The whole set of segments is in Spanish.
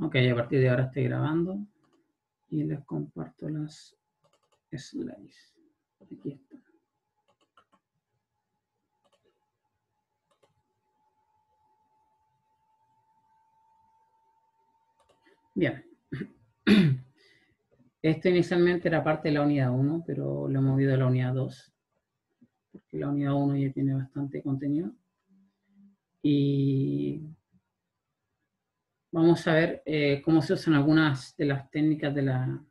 Ok, a partir de ahora estoy grabando y les comparto las slides. Aquí está. Bien. Este inicialmente era parte de la unidad 1, pero lo he movido a la unidad 2. Porque la unidad 1 ya tiene bastante contenido. Y vamos a ver eh, cómo se usan algunas de las técnicas de la,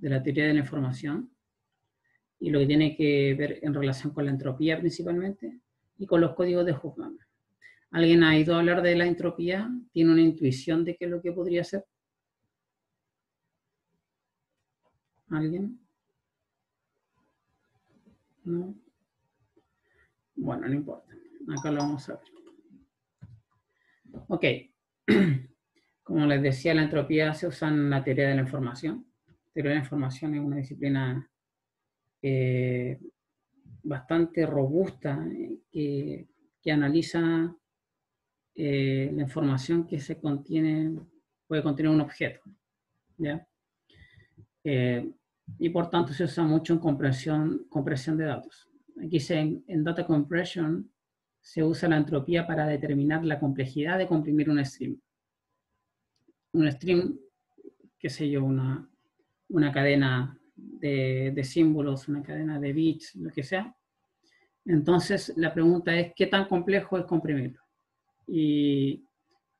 de la teoría de la información y lo que tiene que ver en relación con la entropía principalmente y con los códigos de Huffman. ¿Alguien ha ido a hablar de la entropía? ¿Tiene una intuición de qué es lo que podría ser? ¿Alguien? ¿No? Bueno, no importa. Acá lo vamos a ver. Ok. Como les decía, la entropía se usa en la teoría de la información. La teoría de la información es una disciplina eh, bastante robusta que, analiza eh, la información que se contiene, puede contener un objeto. ¿ya? Eh, y por tanto se usa mucho en compresión, compresión de datos. Aquí se, en Data Compression se usa la entropía para determinar la complejidad de comprimir un stream. Un stream, qué sé yo, una, una cadena de, de, símbolos, una cadena de bits, lo que sea. Entonces, la pregunta es, ¿qué tan complejo es comprimirlo? Y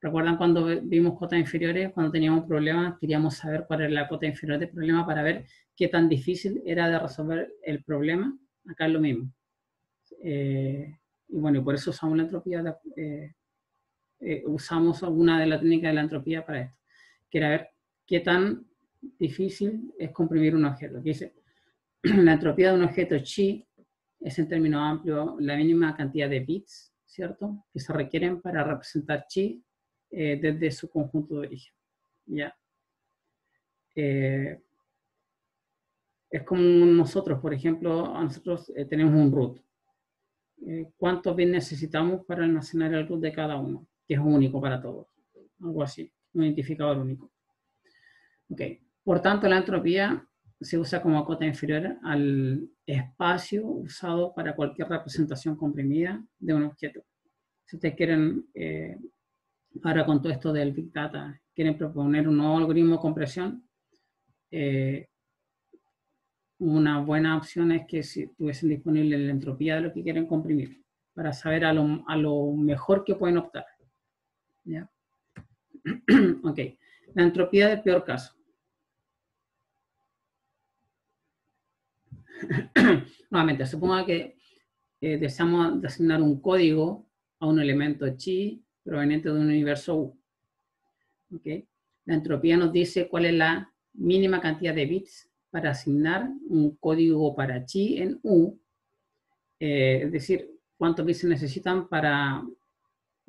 recuerdan cuando vimos cotas inferiores, cuando teníamos problemas, queríamos saber cuál era la cota inferior del problema para ver qué tan difícil era de resolver el problema. Acá es lo mismo. Eh, y bueno, por eso usamos la entropía, eh, eh, usamos alguna de las técnicas de la entropía para esto. Quiero ver qué tan difícil es comprimir un objeto. Dice, la entropía de un objeto chi es en términos amplios la mínima cantidad de bits, ¿cierto? Que se requieren para representar chi eh, desde su conjunto de origen. ¿ya? es como nosotros, por ejemplo, nosotros tenemos un root. Eh, cuántos bits necesitamos para almacenar el root de cada uno, que es único para todos. Algo así, un identificador único. Okay. Por tanto, la entropía se usa como cota inferior al espacio usado para cualquier representación comprimida de un objeto. Si ustedes quieren, eh, ahora con todo esto del Big Data, quieren proponer un nuevo algoritmo de compresión, eh, una buena opción es que si tuviesen disponible la entropía de lo que quieren comprimir, para saber a lo, a lo mejor que pueden optar. ¿Ya? ok, la entropía del peor caso. Nuevamente, suponga que eh, deseamos asignar un código a un elemento chi proveniente de un universo U. ¿Okay? La entropía nos dice cuál es la mínima cantidad de bits para asignar un código para chi en U, eh, es decir, cuántos bits se necesitan para,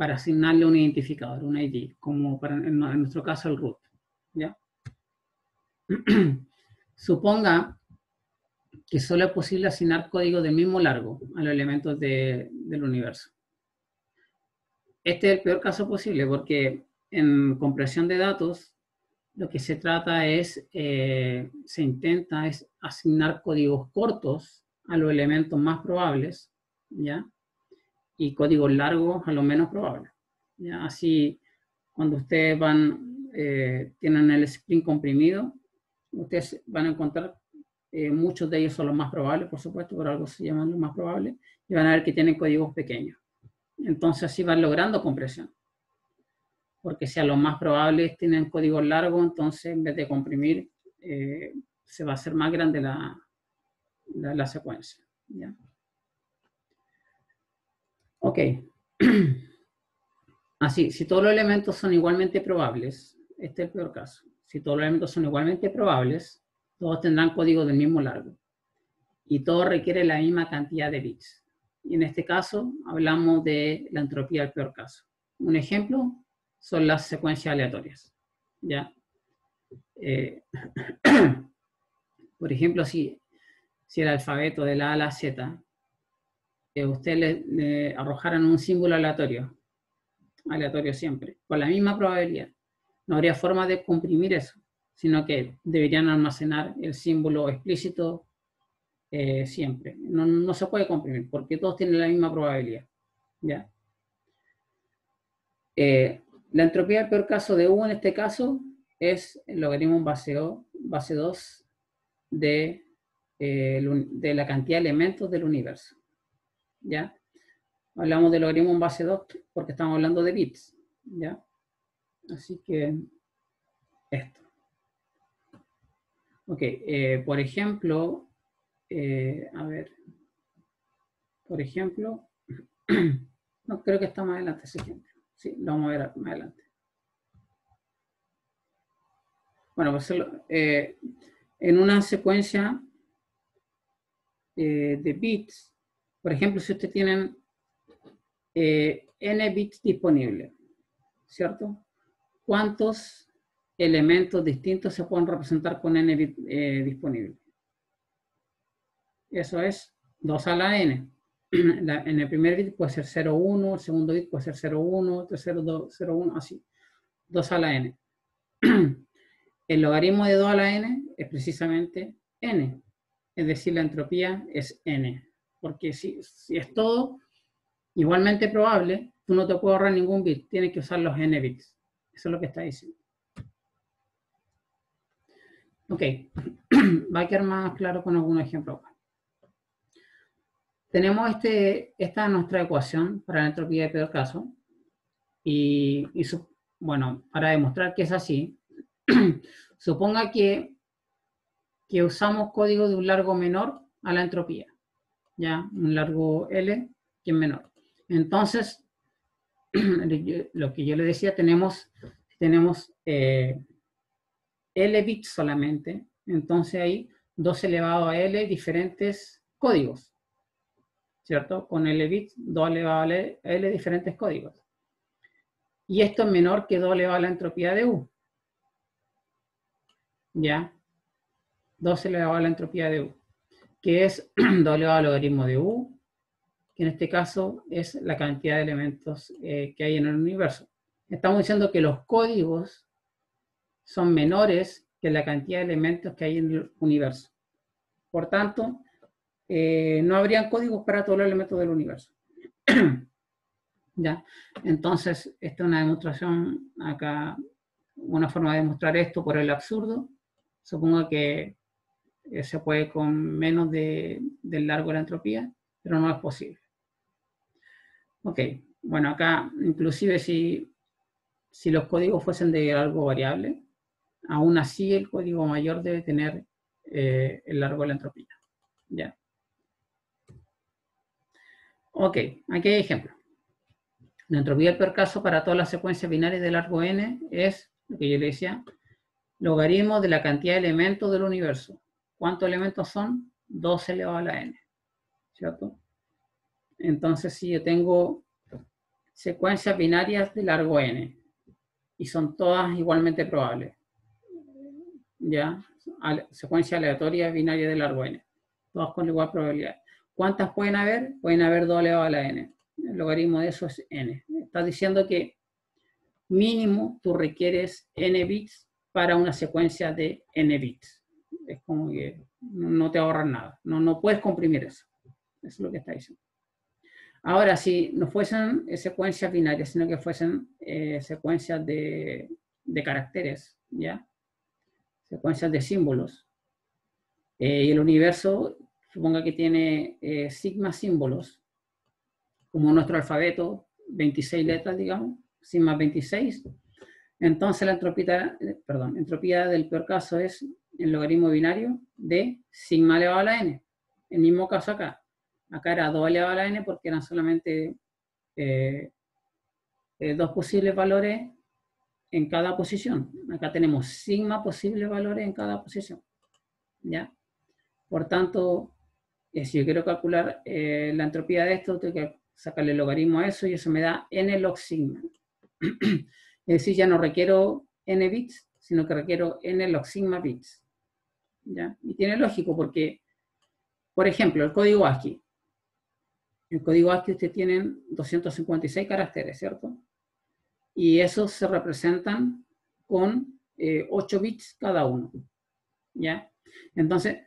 para asignarle un identificador, un ID, como para, en, nuestro caso el root. ¿ya? Suponga que solo es posible asignar código del mismo largo a los elementos del universo. Este es el peor caso posible porque en compresión de datos lo que se trata es, eh, se intenta es asignar códigos cortos a los elementos más probables, ¿ya? Y códigos largos a los menos probables, ¿ya? Así, cuando ustedes van, eh, tienen el sprint comprimido, ustedes van a encontrar, eh, muchos de ellos son los más probables, por supuesto, por algo se llaman los más probables, y van a ver que tienen códigos pequeños. Entonces así van logrando compresión porque si a los más probables tienen código largo, entonces en vez de comprimir, eh, se va a hacer más grande la, la, secuencia. ¿ya? Ok. Así, si todos los elementos son igualmente probables, este es el peor caso. Si todos los elementos son igualmente probables, todos tendrán código del mismo largo. Y todo requiere la misma cantidad de bits. Y en este caso, hablamos de la entropía del peor caso. Un ejemplo, son las secuencias aleatorias. ¿ya? Eh, por ejemplo, si, si el alfabeto de la A a la Z, que usted le, arrojaran un símbolo aleatorio, aleatorio siempre, con la misma probabilidad, no habría forma de comprimir eso, sino que deberían almacenar el símbolo explícito eh, siempre. No, se puede comprimir porque todos tienen la misma probabilidad. ¿ya? Eh, la entropía del peor caso de U en este caso es el logaritmo base, base 2 de, eh, de la cantidad de elementos del universo. ¿Ya? Hablamos del logaritmo en base 2 porque estamos hablando de bits. ¿Ya? Así que esto. Ok, eh, por ejemplo, eh, a ver, por ejemplo, no creo que está más adelante ese ejemplo. Sí, lo vamos a ver más adelante. Bueno, pues eh, en una secuencia de bits, por ejemplo, si ustedes tienen n bits disponibles, ¿cierto? ¿Cuántos elementos distintos se pueden representar con n bits eh, disponibles? Eso es 2 a la n. en el primer bit puede ser 0, 1, el segundo bit puede ser 0, 1, el tercero 2, 0, 1, así. 2 a la n. El logaritmo de 2 a la n es precisamente n. Es decir, la entropía es n. Porque si, si es todo igualmente probable, tú no te puedes ahorrar ningún bit, tienes que usar los n bits. Eso es lo que está diciendo. Ok, va a quedar más claro con algún ejemplo. Tenemos este, esta nuestra ecuación para la entropía de peor caso. Y, bueno, para demostrar que es así, suponga que, que usamos código de un largo menor a la entropía. Ya, un largo L que es menor. Entonces, lo que yo le decía, tenemos, tenemos eh, L bits solamente, entonces hay 2 elevado a L diferentes códigos, ¿cierto? Con L bits, 2 elevado a L, L diferentes códigos. Y esto es menor que 2 elevado a la entropía de U. ¿Ya? 2 elevado a la entropía de U, que es 2 elevado al logaritmo de U, que en este caso es la cantidad de elementos eh, que hay en el universo. Estamos diciendo que los códigos son menores que la cantidad de elementos que hay en el universo. Por tanto, eh, no habrían códigos para todos los elementos del universo. ¿Ya? Entonces, esta es una demostración acá, una forma de demostrar esto por el absurdo. Supongo que se puede con menos de, del largo de la entropía, pero no es posible. Ok, bueno, acá inclusive si, si los códigos fuesen de algo variable, aún así el código mayor debe tener eh, el largo de la entropía. ¿Ya? Ok, aquí hay ejemplo. La entropía del per caso para todas las secuencias binarias de largo n es, lo que yo le decía, logaritmo de la cantidad de elementos del universo. ¿Cuántos elementos son? 2 elevado a la n. ¿Cierto? Entonces, si yo tengo secuencias binarias de largo n y son todas igualmente probables, ya, secuencia aleatoria binaria de largo n, todas con igual probabilidad. ¿Cuántas pueden haber? Pueden haber 2 elevado a la n. El logaritmo de eso es n. Estás diciendo que mínimo tú requieres n bits para una secuencia de n bits. Es como que no te ahorras nada. No, no puedes comprimir eso. Eso es lo que está diciendo. Ahora, si no fuesen eh, secuencias binarias, sino que fuesen eh, secuencias de, caracteres, ¿ya? Secuencias de símbolos. Eh, y el universo, suponga que tiene sigma símbolos, como nuestro alfabeto, 26 letras, digamos, sigma 26. Entonces la entropía, perdón, entropía del peor caso es el logaritmo binario de sigma elevado a la n. El mismo caso acá, Acá era 2 elevado a la n porque eran solamente eh, eh, dos posibles valores en cada posición. Acá tenemos sigma posibles valores en cada posición. ¿Ya? Por tanto, eh, si yo quiero calcular la entropía de esto, tengo que sacarle el logaritmo a eso y eso me da n log sigma. es decir, ya no requiero n bits, sino que requiero n log sigma bits. ¿Ya? Y tiene lógico porque, por ejemplo, el código ASCII. El código ASCII usted tienen 256 caracteres, ¿cierto? Y esos se representan con 8 bits cada uno. ¿Ya? Entonces,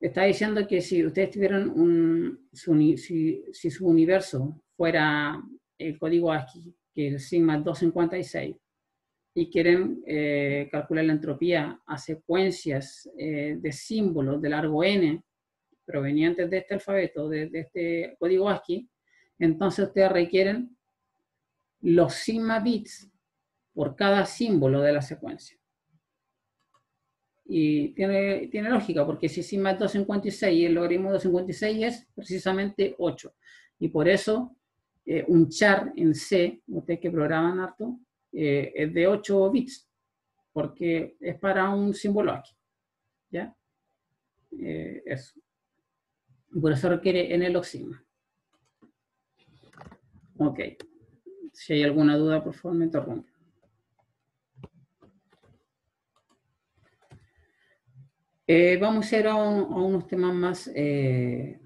está diciendo que si ustedes tuvieran un, si, si, su universo fuera el código ASCII, que el sigma 256, y quieren eh, calcular la entropía a secuencias eh, de símbolos de largo n provenientes de este alfabeto, de, este código ASCII, entonces ustedes requieren los sigma bits por cada símbolo de la secuencia. Y tiene, tiene lógica, porque si sigma es 256 y el logaritmo de 256 es precisamente 8. Y por eso eh, un char en C, ustedes que programan harto, eh, es de 8 bits, porque es para un símbolo aquí. ¿Ya? Eh, eso. Por eso requiere en el sigma. Ok. Si hay alguna duda, por favor, me interrumpe. Eh, vamos a ir a, unos temas más dentro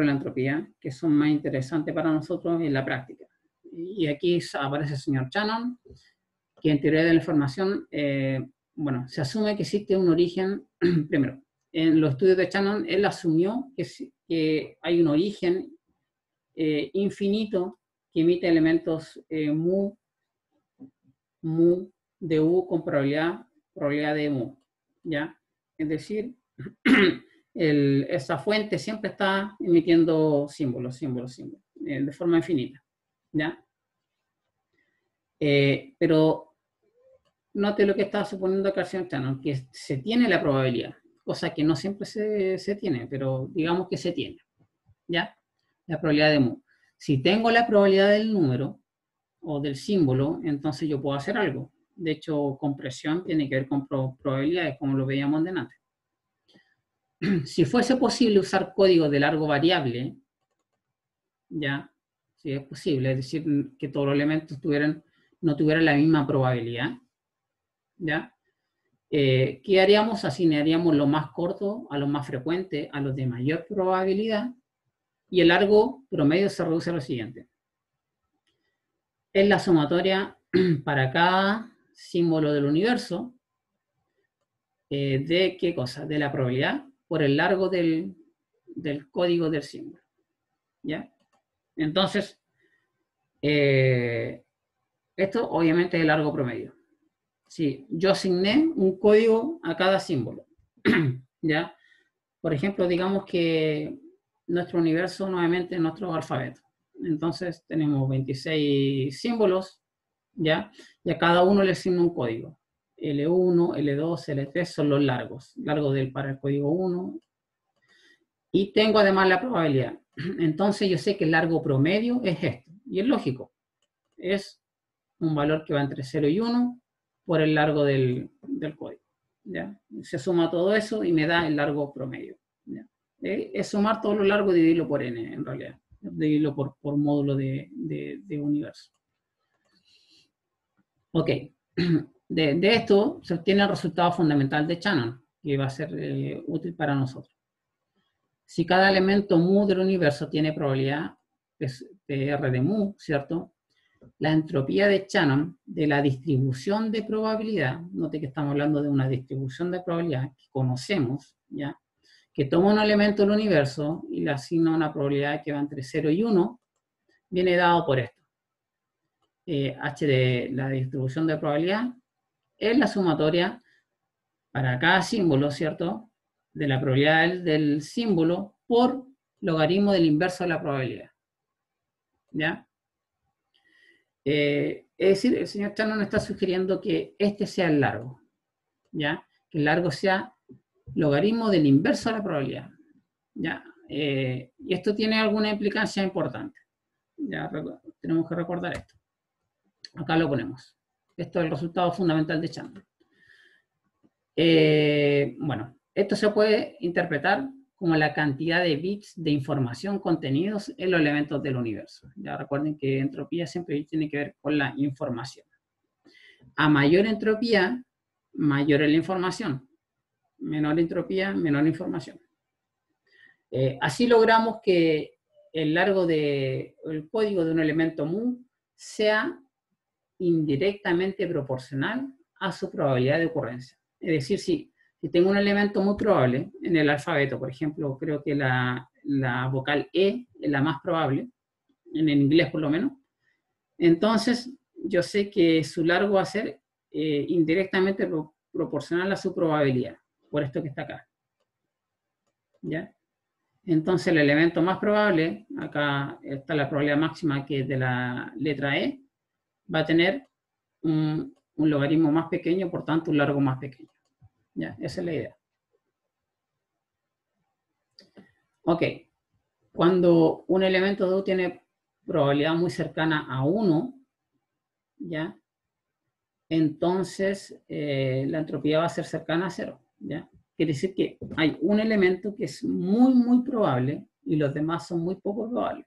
de la entropía, que son más interesantes para nosotros en la práctica. Y aquí aparece el señor Shannon, que en teoría de la información, eh, bueno, se asume que existe un origen, primero, en los estudios de Shannon, él asumió que, hay un origen infinito que emite elementos mu, mu de u con probabilidad, probabilidad de mu, ¿ya? Es decir, esa fuente siempre está emitiendo símbolos, símbolos, símbolos, eh, de forma infinita. ¿ya? Eh, pero note lo que está suponiendo Shannon, que se tiene la probabilidad, cosa que no siempre se, se, tiene, pero digamos que se tiene. ¿Ya? La probabilidad de mu. Si tengo la probabilidad del número o del símbolo, entonces yo puedo hacer algo. De hecho, compresión tiene que ver con probabilidades, como lo veíamos antes. Si fuese posible usar código de largo variable, ya, si es posible, es decir, que todos los elementos tuvieran, no tuvieran la misma probabilidad, ya, eh, ¿qué haríamos? Asignaríamos lo más corto a lo más frecuente, a los de mayor probabilidad, y el largo promedio se reduce a lo siguiente. Es la sumatoria para cada símbolo del universo, eh, de qué cosa? De la probabilidad por el largo del, código del símbolo. ¿Ya? Entonces, eh, esto obviamente es el largo promedio. Si yo asigné un código a cada símbolo, ¿ya? Por ejemplo, digamos que nuestro universo nuevamente es nuestro alfabeto. Entonces tenemos 26 símbolos ¿ya? Y a cada uno le asigno un código. L1, L2, L3 son los largos, largo del para el código 1. Y tengo además la probabilidad. Entonces yo sé que el largo promedio es esto. Y es lógico. Es un valor que va entre 0 y 1 por el largo del, código. ¿ya? Se suma todo eso y me da el largo promedio. Eh, es sumar todo lo largo y dividirlo por n, en realidad. Dividirlo por, por módulo de universo. Ok, de, esto se obtiene el resultado fundamental de Shannon, que va a ser eh, útil para nosotros. Si cada elemento mu del universo tiene probabilidad PR de mu, ¿cierto? La entropía de Shannon de la distribución de probabilidad, note que estamos hablando de una distribución de probabilidad que conocemos, ¿ya? Que toma un elemento del universo y le asigna una probabilidad que va entre 0 y 1, viene dado por esto. Eh, h de la distribución de probabilidad es la sumatoria para cada símbolo, ¿cierto? De la probabilidad del, símbolo por logaritmo del inverso de la probabilidad. ¿Ya? Eh, es decir, el señor Shannon está sugiriendo que este sea el largo, ¿ya? Que el largo sea logaritmo del inverso de la probabilidad, ¿ya? Eh, y esto tiene alguna implicancia importante, ¿ya? Tenemos que recordar esto. Acá lo ponemos. Esto es el resultado fundamental de Chandler. Eh, bueno, esto se puede interpretar como la cantidad de bits de información contenidos en los elementos del universo. Ya recuerden que entropía siempre tiene que ver con la información. A mayor entropía, mayor es la información. Menor entropía, menor información. Eh, así logramos que el largo del código de un elemento mu sea indirectamente proporcional a su probabilidad de ocurrencia. Es decir, si, si tengo un elemento muy probable en el alfabeto, por ejemplo, creo que la, la vocal E es la más probable, en el inglés por lo menos, entonces yo sé que su largo va a ser eh, indirectamente proporcional a su probabilidad, por esto que está acá. ¿Ya? Entonces el elemento más probable, acá está la probabilidad máxima que es de la letra E, va a tener un, logaritmo más pequeño, por tanto un largo más pequeño. ¿Ya? Esa es la idea. Ok, cuando un elemento de U tiene probabilidad muy cercana a 1, ¿ya? Entonces eh, la entropía va a ser cercana a 0, ¿ya? Quiere decir que hay un elemento que es muy, muy probable y los demás son muy poco probables.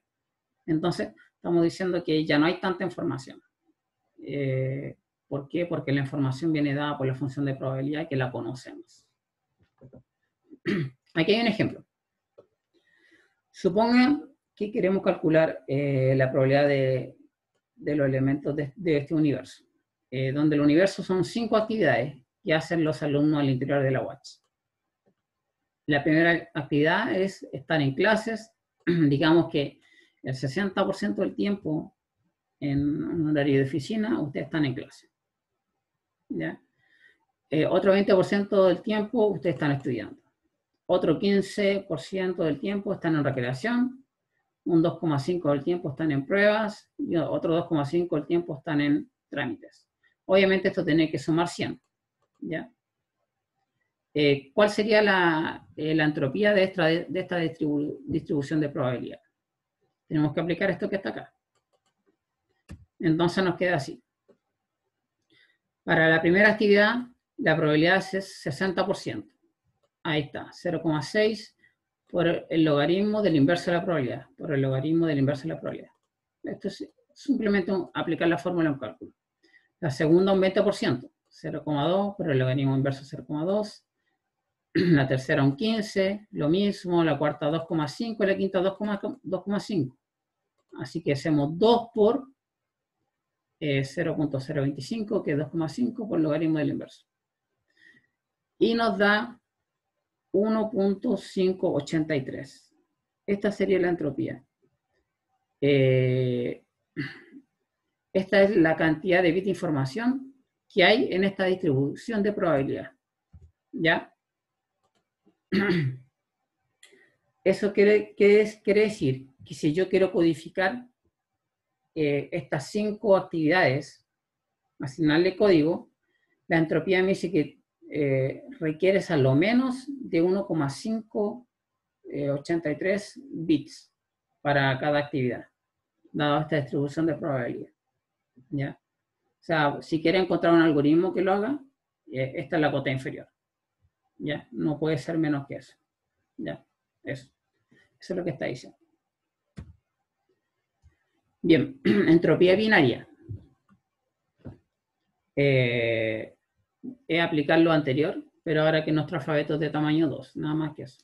Entonces, estamos diciendo que ya no hay tanta información. Eh, ¿Por qué? Porque la información viene dada por la función de probabilidad que la conocemos. Aquí hay un ejemplo. Supongan que queremos calcular eh, la probabilidad de, los elementos de, este universo, eh, donde el universo son cinco actividades que hacen los alumnos al interior de la UACH. La primera actividad es estar en clases, digamos que el 60% del tiempo en un horario de oficina, ustedes están en clase. Eh, otro 20% del tiempo ustedes están estudiando. Otro 15% del tiempo están en recreación. Un 2,5% del tiempo están en pruebas. Y otro 2,5% del tiempo están en trámites. Obviamente esto tiene que sumar 100. ¿ya? Eh, ¿cuál sería la, eh, entropía de esta, de esta distribución de probabilidad? Tenemos que aplicar esto que está acá. Entonces nos queda así. Para la primera actividad, la probabilidad es 60%. Ahí está, 0,6 por el logaritmo del inverso de la probabilidad, por el logaritmo del inverso de la probabilidad. Esto es simplemente aplicar la fórmula en cálculo. La segunda un 20%, 0,2 por el logaritmo inverso 0,2 la tercera un 15, lo mismo, la cuarta 2,5 y la quinta 2,5. Así que hacemos 2 por 0.025, eh, que es 2,5 por logaritmo del inverso. Y nos da 1.583. Esta sería la entropía. Eh, esta es la cantidad de bits de información que hay en esta distribución de probabilidad. ¿Ya? Eso quiere, quiere, decir que si yo quiero codificar eh, estas cinco actividades, asignarle código, la entropía me dice que eh, requieres a lo menos de 1,583 eh, bits para cada actividad, dado esta distribución de probabilidad. ¿ya? O sea, si quiere encontrar un algoritmo que lo haga, esta es la cota inferior. ¿ya? No puede ser menos que eso. ¿ya? Eso. Eso es lo que está diciendo. Bien, entropía binaria. Eh, es aplicar lo anterior, pero ahora que nuestro alfabeto es de tamaño 2, nada más que eso.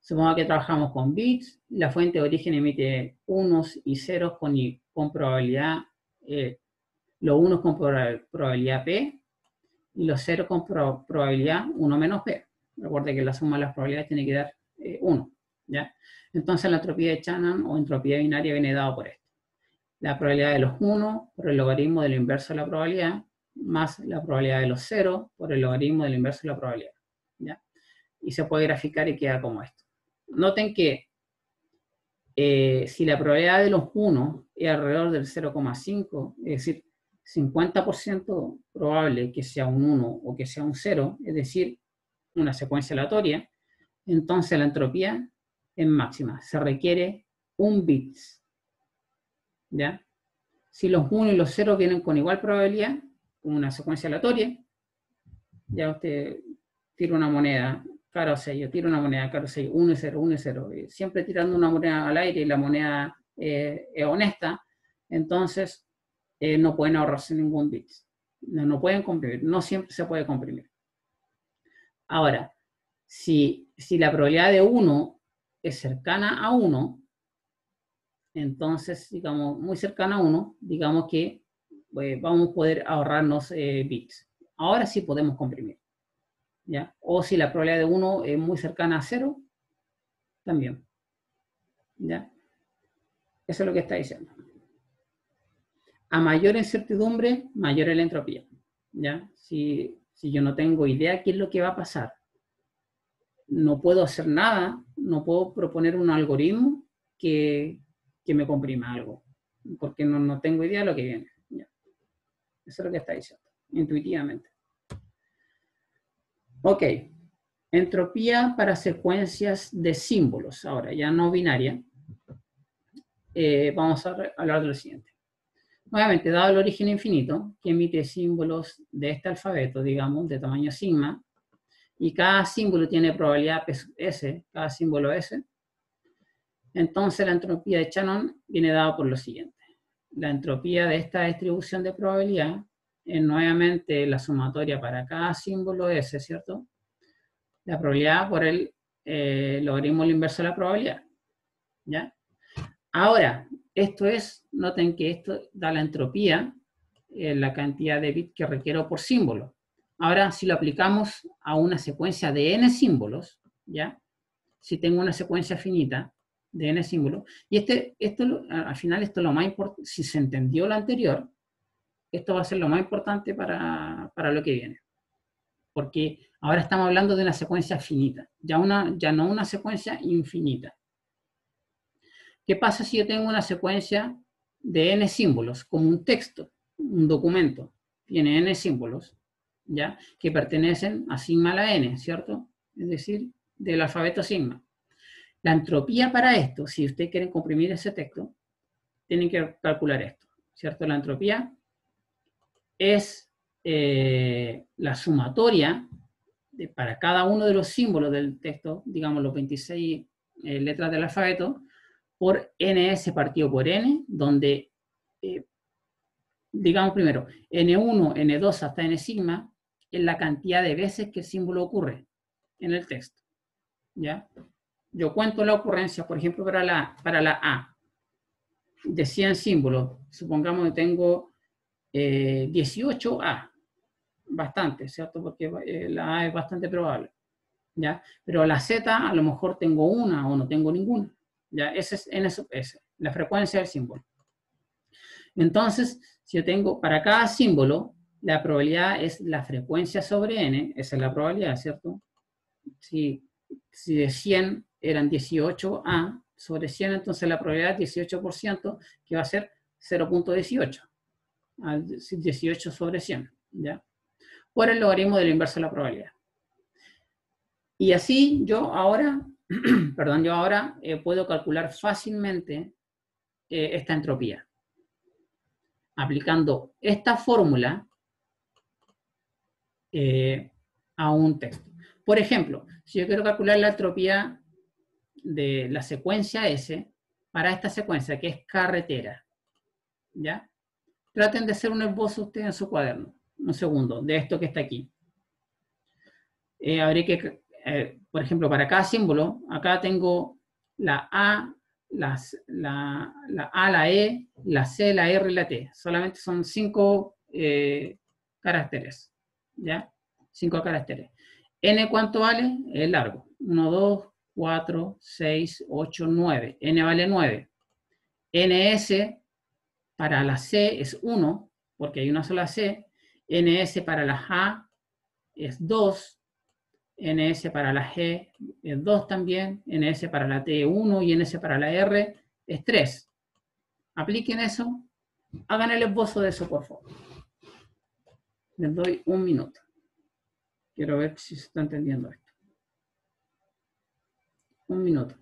Supongo que trabajamos con bits, la fuente de origen emite unos y ceros con, probabilidad, eh, los unos con probabilidad P y los ceros con probabilidad 1 menos P. Recuerde que la suma de las probabilidades tiene que dar 1. Eh, ¿ya? Entonces la entropía de Shannon o entropía binaria viene dado por esto. La probabilidad de los 1 por el logaritmo del inverso de la probabilidad más la probabilidad de los 0 por el logaritmo del inverso de la probabilidad. ¿ya? Y se puede graficar y queda como esto. Noten que eh, si la probabilidad de los 1 es alrededor del 0,5, es decir, 50% probable que sea un 1 o que sea un 0, es decir, una secuencia aleatoria, entonces la entropía es máxima. Se requiere un bit. ¿Ya? Si los 1 y los 0 vienen con igual probabilidad, como una secuencia aleatoria, ya usted tira una moneda, caro o sello, tira una moneda, caro o sello, 1 y 0, 1 y 0. Siempre tirando una moneda al aire y la moneda eh, es honesta, entonces eh, no pueden ahorrarse ningún bit. No, no pueden comprimir, no siempre se puede comprimir. Ahora, si, la probabilidad de 1 es cercana a 1, entonces, digamos, muy cercana a 1, digamos que pues, vamos a poder ahorrarnos eh, bits. ahora sí podemos comprimir. ¿ya? O si la probabilidad de 1 es muy cercana a 0, también. ¿ya? Eso es lo que está diciendo. A mayor incertidumbre, mayor es la entropía. ¿ya? Si, si yo no tengo idea qué es lo que va a pasar, no puedo hacer nada, no puedo proponer un algoritmo que, que me comprima algo, porque no, no, tengo idea de lo que viene. Eso es lo que está diciendo, intuitivamente. Ok, entropía para secuencias de símbolos, ahora ya no binaria. Eh, vamos a hablar de lo siguiente. Nuevamente, dado el origen infinito, que emite símbolos de este alfabeto, digamos, de tamaño sigma, y cada símbolo tiene probabilidad S, cada símbolo S, entonces la entropía de Shannon viene dada por lo siguiente. La entropía de esta distribución de probabilidad es nuevamente la sumatoria para cada símbolo S, ¿cierto? La probabilidad por el eh, logaritmo inverso de la probabilidad. ¿Ya? Ahora, esto es, noten que esto da la entropía, eh, la cantidad de bits que requiero por símbolo. Ahora, si lo aplicamos a una secuencia de n símbolos, ¿ya? Si tengo una secuencia finita de n símbolos, y este, esto, al final esto es lo más importante, si se entendió lo anterior, esto va a ser lo más importante para, para, lo que viene. Porque ahora estamos hablando de una secuencia finita, ya, una, ya no una secuencia infinita. ¿Qué pasa si yo tengo una secuencia de n símbolos, como un texto, un documento, tiene n símbolos, ¿ya? Que pertenecen a sigma a la n, ¿cierto? Es decir, del alfabeto sigma. La entropía para esto, si ustedes quieren comprimir ese texto, tienen que calcular esto, ¿cierto? La entropía es eh, la sumatoria de, para cada uno de los símbolos del texto, digamos los 26 eh, letras del alfabeto, por ns partido por n, donde, eh, digamos primero, n1, n2 hasta n sigma es la cantidad de veces que el símbolo ocurre en el texto. ¿Ya? Yo cuento la ocurrencia, por ejemplo, para la, para la A, de 100 símbolos. Supongamos que tengo 18A, eh, bastante, ¿cierto? Porque eh, la A es bastante probable. ¿Ya? Pero la Z a lo mejor tengo una o no tengo ninguna. ¿ya? Ese es n s, la frecuencia del símbolo. Entonces, si yo tengo, para cada símbolo, la probabilidad es la frecuencia sobre n, esa es la probabilidad, ¿cierto? Si, si de 100 eran 18A sobre 100, entonces la probabilidad es 18%, que va a ser 0.18, 18 sobre 100, ¿ya? Por el logaritmo del inverso de la probabilidad. Y así yo ahora perdón, yo ahora eh, puedo calcular fácilmente eh, esta entropía. Aplicando esta fórmula eh, a un texto. Por ejemplo, si yo quiero calcular la entropía de la secuencia S para esta secuencia, que es carretera, ¿ya? Traten de hacer un esbozo ustedes en su cuaderno, un segundo, de esto que está aquí. habría que eh, por ejemplo, para cada símbolo, acá tengo la A, la, la, A, la E, la C, la R y la T. Solamente son cinco eh, caracteres, ¿ya? Cinco caracteres. N, ¿cuánto vale? Es largo. 1, 2, 4, 6, 8, 9. N vale 9. NS para la C es 1, porque hay una sola C. NS para la A es 2. NS para la G es 2 también, NS para la T 1 y NS para la R es 3. Apliquen eso, hagan el esbozo de eso, por favor. Les doy un minuto. Quiero ver si se está entendiendo esto. Un minuto.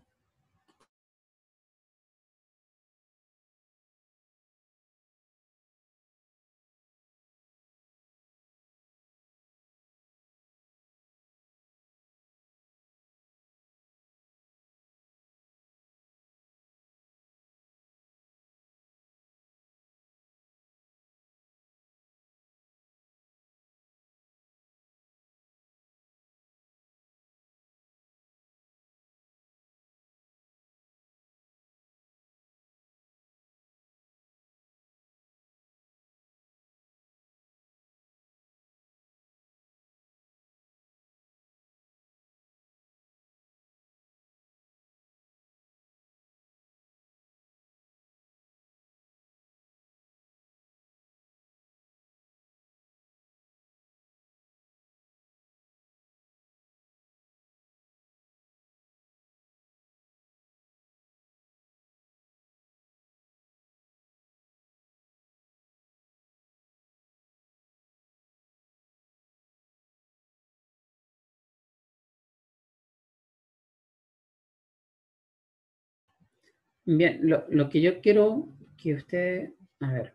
Bien, lo, lo que yo quiero que ustedes, a ver,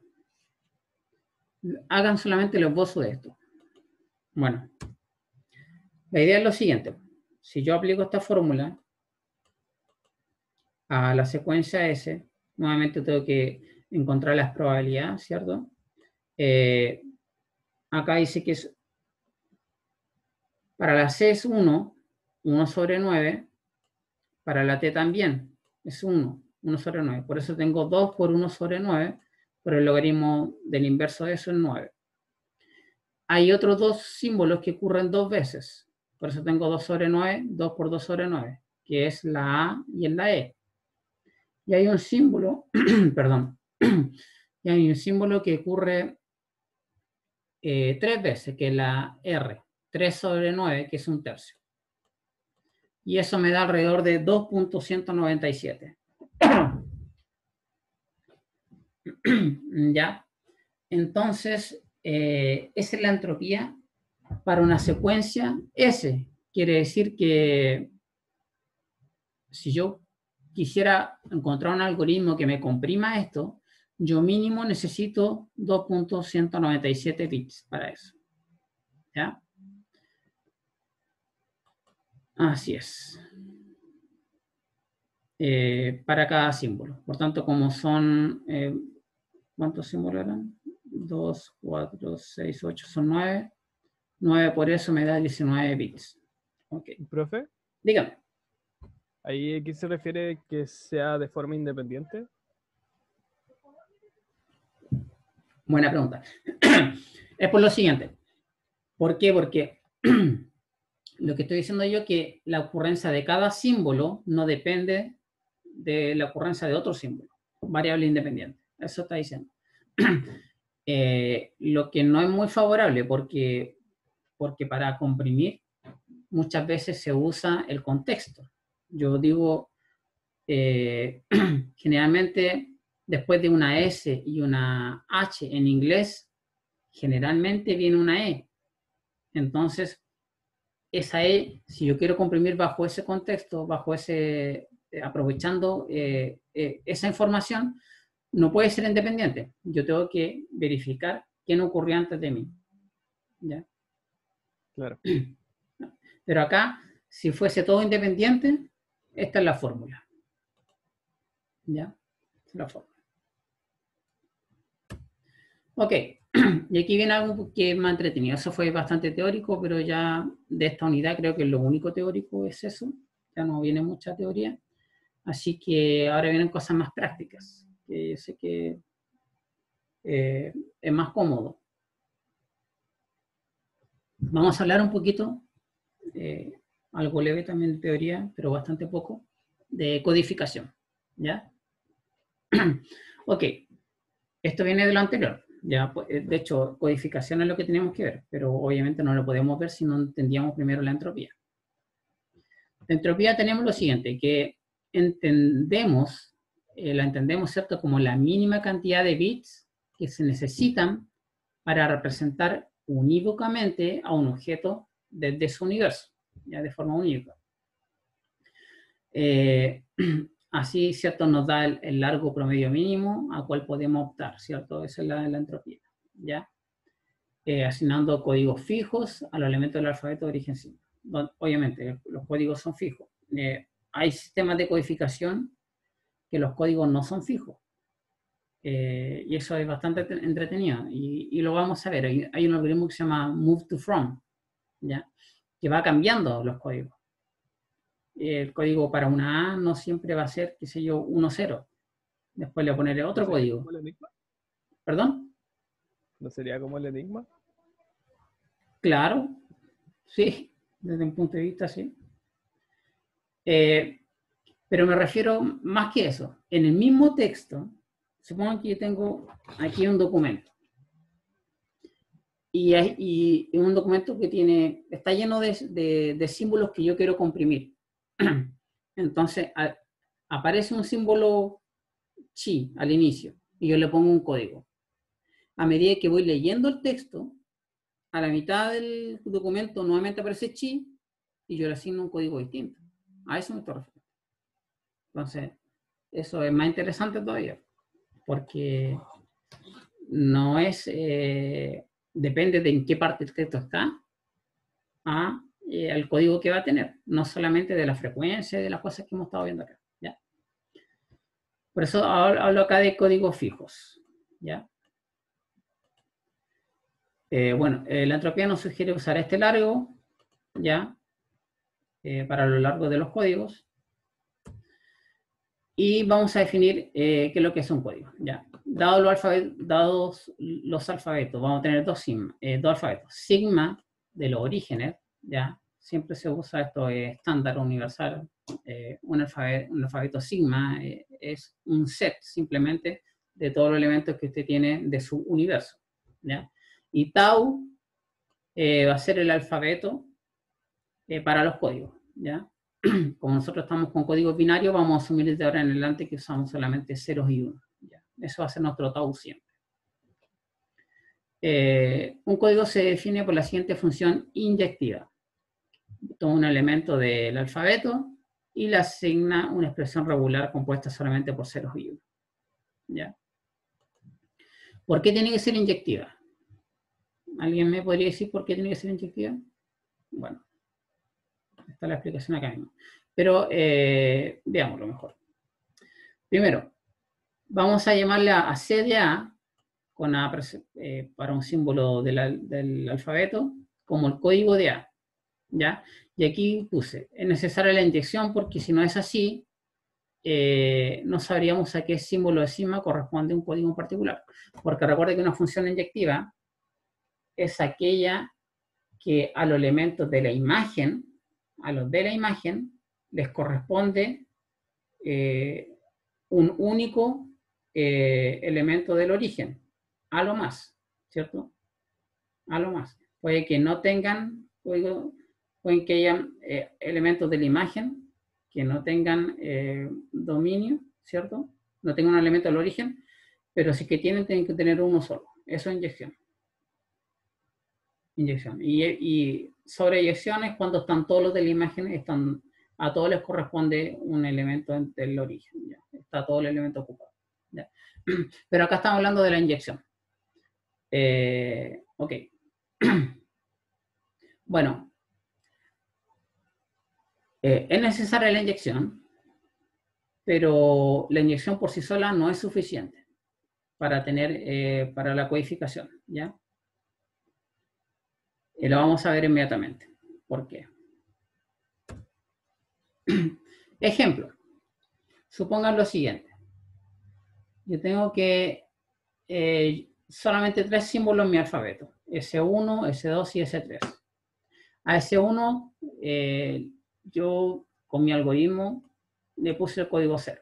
hagan solamente el esbozo de esto. Bueno, la idea es lo siguiente. Si yo aplico esta fórmula a la secuencia S, nuevamente tengo que encontrar las probabilidades, ¿cierto? Eh, acá dice que es, para la C es 1, 1 sobre 9, para la T también es 1, 1 sobre 9. Por eso tengo 2 por 1 sobre 9, por el logaritmo del inverso de eso es 9. Hay otros dos símbolos que ocurren dos veces. Por eso tengo 2 sobre 9, 2 por 2 sobre 9, que es la A y en la E. Y hay un símbolo, perdón, y hay un símbolo que ocurre eh, tres veces, que es la R, 3 sobre 9, que es un tercio. Y eso me da alrededor de 2.197. ¿Ya? Entonces, eh, esa es la entropía para una secuencia S. Quiere decir que si yo quisiera encontrar un algoritmo que me comprima esto, yo mínimo necesito 2.197 bits para eso. ¿Ya? Así es. Eh, para cada símbolo. Por tanto, como son, eh, ¿cuántos símbolos eran? 2, 4, 6, 8, son 9. 9 por eso me da 19 bits. Ok. ¿Profe? Dígame. ¿Ahí aquí se refiere que sea de forma independiente? Buena pregunta. es por lo siguiente. ¿Por qué? Porque lo que estoy diciendo yo es que la ocurrencia de cada símbolo no depende de la ocurrencia de otro símbolo, variable independiente. Eso está diciendo. Eh, lo que no es muy favorable porque, porque para comprimir muchas veces se usa el contexto. Yo digo, eh, generalmente después de una S y una H en inglés, generalmente viene una E. Entonces, esa E, si yo quiero comprimir bajo ese contexto, bajo ese, eh, aprovechando esa información, no puede ser independiente. Yo tengo que verificar qué no ocurrió antes de mí. ¿Ya? Claro. Pero acá, si fuese todo independiente, esta es la fórmula. ¿Ya? La fórmula. Ok, y aquí viene algo que es más entretenido. Eso fue bastante teórico, pero ya de esta unidad creo que lo único teórico es eso. Ya no viene mucha teoría. Así que ahora vienen cosas más prácticas que sé que eh, es más cómodo. Vamos a hablar un poquito, eh, algo leve también de teoría, pero bastante poco, de codificación. ¿Ya? ok, esto viene de lo anterior. Ya, pues, de hecho, codificación es lo que tenemos que ver, pero obviamente no lo podemos ver si no entendíamos primero la entropía. Entropía tenemos lo siguiente, que entendemos eh, la entendemos, ¿cierto?, como la mínima cantidad de bits que se necesitan para representar unívocamente a un objeto desde su universo, ya de forma única. Eh, así, ¿cierto?, nos da el, largo promedio mínimo a cual podemos optar, ¿cierto? Esa es la, la entropía, ¿ya? Eh, asignando códigos fijos a los elementos del alfabeto de origen simple. Obviamente, los códigos son fijos. Hay sistemas de codificación que los códigos no son fijos. Eh, y eso es bastante entretenido. Y, lo vamos a ver. Hay, un algoritmo que se llama Move to From, ¿ya? que va cambiando los códigos. El código para una A no siempre va a ser, qué sé yo, 1-0. Después le poneré otro ¿No código. Como el enigma? ¿Perdón? ¿No sería como el enigma? Claro, sí, desde un punto de vista, sí. Eh, pero me refiero más que eso. En el mismo texto, supongo que yo tengo aquí un documento. Y, y un documento que tiene, está lleno de, de, símbolos que yo quiero comprimir. Entonces, aparece un símbolo chi al inicio y yo le pongo un código. A medida que voy leyendo el texto, a la mitad del documento nuevamente aparece chi y yo le asigno un código distinto. A eso me estoy refiriendo. Entonces, eso es más interesante todavía, porque no es, eh, depende de en qué parte del texto está, a, eh, al código que va a tener, no solamente de la frecuencia de las cosas que hemos estado viendo acá. ¿ya? Por eso hablo acá de códigos fijos. ¿ya? Eh, bueno, la entropía nos sugiere usar este largo, ¿ya? Para lo largo de los códigos. Y vamos a definir qué es lo que es un código, ¿ya? Dado los alfabetos, dados los alfabetos, vamos a tener dos, sigma, dos alfabetos. Sigma de los orígenes, ¿ya? Siempre se usa esto estándar universal. Eh, un, alfabeto, un, alfabeto, sigma eh, es un set simplemente de todos los elementos que usted tiene de su universo. ¿ya? Y tau eh, va a ser el alfabeto para los códigos. ¿ya? Como nosotros estamos con códigos binarios, vamos a asumir desde ahora en adelante que usamos solamente ceros y unos. Eso va a ser nuestro tau siempre. un código se define por la siguiente función inyectiva toma un elemento del alfabeto y le asigna una expresión regular compuesta solamente por ceros y uno. ¿Ya? ¿Por qué tiene que ser inyectiva? ¿Alguien me podría decir por qué tiene que ser inyectiva? Bueno, está la explicación acá mismo. Pero eh, veámoslo mejor. Primero, vamos a llamarle a CDA con eh, para un símbolo del alfabeto como el código de A. ¿ya? Y aquí puse, es necesaria la inyección porque si no es así, eh, no sabríamos a qué símbolo de sigma corresponde un código particular. Porque recuerde que una función inyectiva es aquella que a los elementos de la imagen, a los de la imagen, les corresponde eh, un único eh, elemento del origen, a lo más, ¿cierto? A lo más. Puede que no tengan código, pueden que haya eh, elementos de la imagen que no tengan dominio, ¿cierto? No tengan un elemento del origen, pero si que tienen, tienen que tener uno solo. Eso es inyección. Inyección. Y, y sobre inyecciones, cuando están todos los de la imagen, están, a todos les corresponde un elemento del origen. Está todo el elemento ocupado. Pero acá estamos hablando de la inyección. Eh, ok. bueno, eh, es necesaria la inyección, pero la inyección por sí sola no es suficiente para tener, eh, para la codificación, ¿ya? Y lo vamos a ver inmediatamente. ¿Por qué? Ejemplo. Supongan lo siguiente. Yo tengo que eh, solamente tres símbolos en mi alfabeto. S1, S2 y S3. A S1 yo con mi algoritmo le puse el código 0.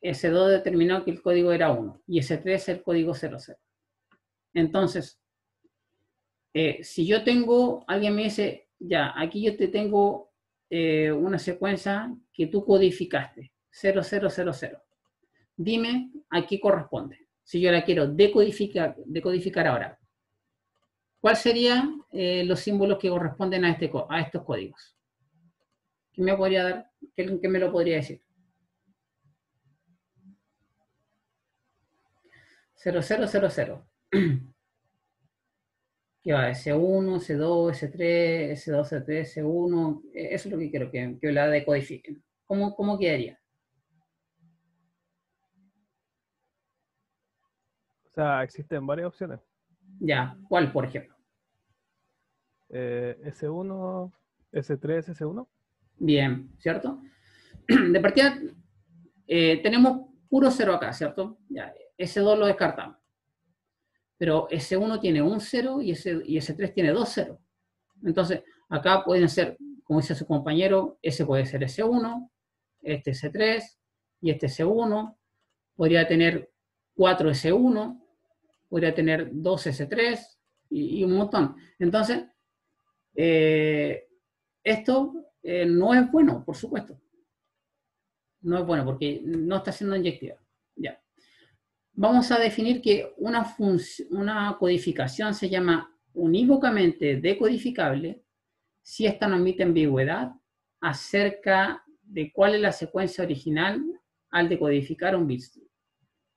S2 determinó que el código era 1 y S3 es el código 00. Entonces, eh, si yo tengo, alguien me dice, ya, aquí yo te tengo eh, una secuencia que tú codificaste, 0000. Dime a qué corresponde. Si yo la quiero decodificar, decodificar ahora, ¿cuáles serían eh, los símbolos que corresponden a, este, a estos códigos? ¿Qué me podría dar? ¿Qué, me lo podría decir? 0000. ¿Qué va? S1, S2, S3, S2, S3, S1. Eso es lo que quiero que, que la decodifiquen. ¿Cómo, ¿Cómo quedaría? O sea, existen varias opciones. Ya, ¿cuál, por ejemplo? Eh, S1, S3, S1. Bien, ¿cierto? De partida, eh, tenemos puro cero acá, ¿cierto? Ya, ese 2 lo descartamos. Pero ese 1 tiene un 0 y ese, y ese 3 tiene dos 0. Entonces, acá pueden ser, como dice su compañero, ese puede ser S1, este S3 y este S1. Podría tener 4 S1, podría tener 2 S3 y, y un montón. Entonces, eh, esto eh, no es bueno, por supuesto. No es bueno porque no está siendo inyectiva. Vamos a definir que una, codificación se llama unívocamente decodificable si ésta no emite ambigüedad acerca de cuál es la secuencia original al decodificar un bitstream.